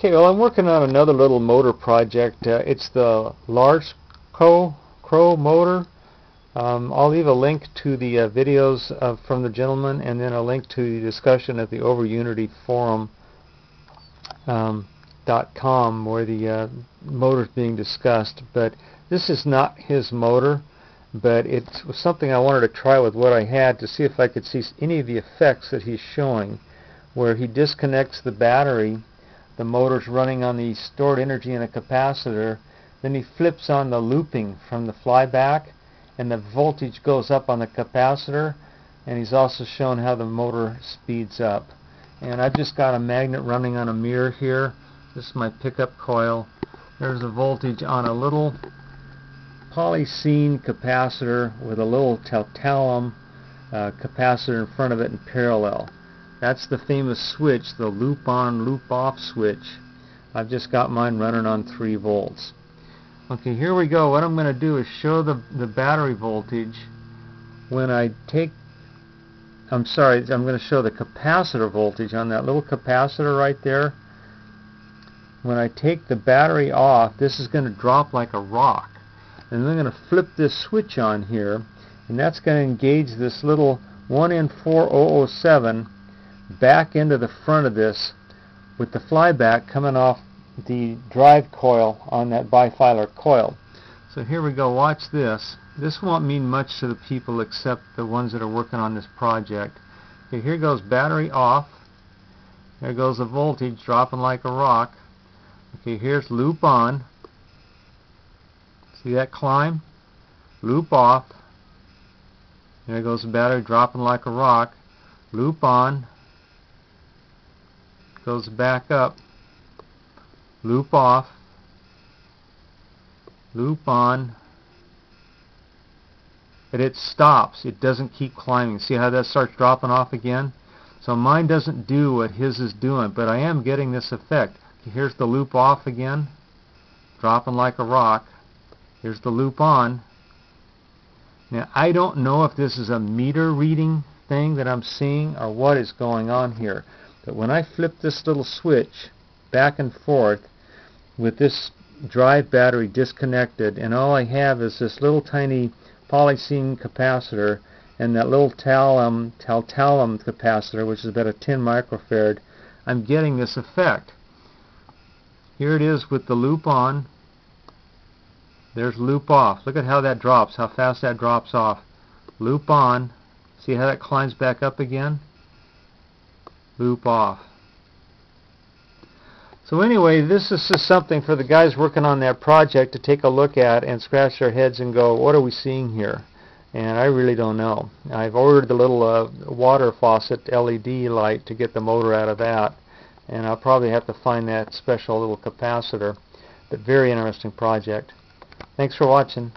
Okay, well I'm working on another little motor project. Uh, it's the Large Crow, Crow motor. Um, I'll leave a link to the uh, videos uh, from the gentleman and then a link to the discussion at the Over Unity Forum um, .com where the uh, motor is being discussed. But this is not his motor, but it was something I wanted to try with what I had to see if I could see any of the effects that he's showing where he disconnects the battery the motor's running on the stored energy in a capacitor. Then he flips on the looping from the flyback and the voltage goes up on the capacitor and he's also shown how the motor speeds up. And I've just got a magnet running on a mirror here. This is my pickup coil. There's a voltage on a little polycene capacitor with a little tantalum uh, capacitor in front of it in parallel. That's the famous switch, the loop on, loop off switch. I've just got mine running on 3 volts. Okay, here we go. What I'm going to do is show the, the battery voltage when I take, I'm sorry, I'm going to show the capacitor voltage on that little capacitor right there. When I take the battery off, this is going to drop like a rock. And then I'm going to flip this switch on here, and that's going to engage this little 1N4007 back into the front of this with the flyback coming off the drive coil on that bifilar coil. So here we go, watch this. This won't mean much to the people except the ones that are working on this project. Okay, here goes battery off. There goes the voltage dropping like a rock. Okay, here's loop on. See that climb? Loop off. There goes the battery dropping like a rock. Loop on goes back up, loop off, loop on, and it stops. It doesn't keep climbing. See how that starts dropping off again? So mine doesn't do what his is doing, but I am getting this effect. Here's the loop off again, dropping like a rock. Here's the loop on. Now I don't know if this is a meter reading thing that I'm seeing or what is going on here. But when I flip this little switch back and forth with this drive battery disconnected and all I have is this little tiny polycene capacitor and that little talum, tantalum capacitor which is about a 10 microfarad I'm getting this effect. Here it is with the loop on. There's loop off. Look at how that drops, how fast that drops off. Loop on. See how that climbs back up again? Loop off. So anyway, this is just something for the guys working on that project to take a look at and scratch their heads and go, what are we seeing here? And I really don't know. I've ordered the little uh, water faucet LED light to get the motor out of that. And I'll probably have to find that special little capacitor. But very interesting project. Thanks for watching.